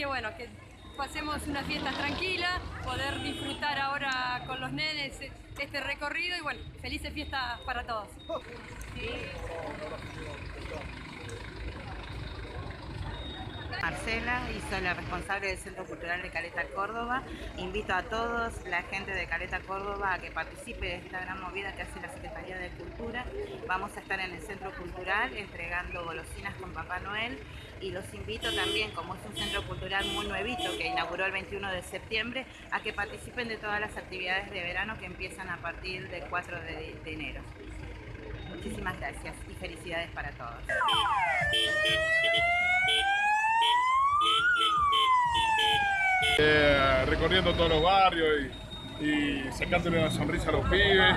que bueno, que pasemos unas fiestas tranquilas, poder disfrutar ahora con los nenes este recorrido y bueno, felices fiestas para todos. Marcela y soy la responsable del Centro Cultural de Caleta Córdoba. Invito a todos, la gente de Caleta Córdoba, a que participe de esta gran movida que hace la Secretaría de Cultura. Vamos a estar en el Centro Cultural entregando golosinas con Papá Noel y los invito también, como es un centro cultural muy nuevito que inauguró el 21 de septiembre, a que participen de todas las actividades de verano que empiezan a partir del 4 de, de enero. Muchísimas gracias y felicidades para todos. Eh, recorriendo todos los barrios y, sacándole una sonrisa a los pibes,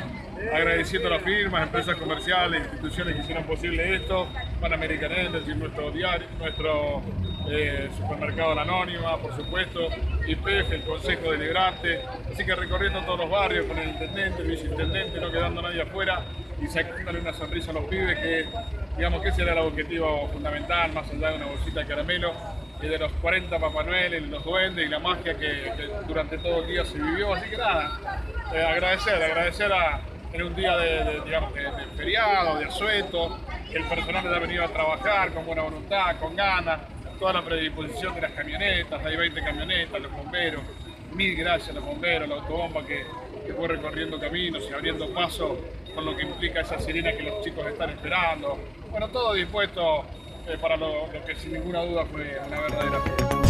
agradeciendo a las firmas, empresas comerciales, instituciones que hicieron posible esto, Panamerican Energy, nuestro diario, nuestro eh, supermercado La Anónima, por supuesto, IPF, el Consejo Deliberante, así que recorriendo todos los barrios con el intendente, el viceintendente, no quedando nadie afuera y sacándole una sonrisa a los pibes que digamos que ese era el objetivo fundamental, más allá de una bolsita de caramelo, y de los 40 Papá Noel, los duendes y la magia que, que durante todo el día se vivió. Así que nada, eh, agradecer, agradecer a, en un día de, de, digamos, de, de feriado, de asueto, que el personal haya venido a trabajar con buena voluntad, con ganas, toda la predisposición de las camionetas, hay 20 camionetas, los bomberos, mil gracias a los bomberos, la autobomba que, que fue recorriendo caminos y abriendo paso con lo que implica esa sirena que los chicos están esperando. Bueno, todo dispuesto eh, para lo, que sin ninguna duda fue una verdadera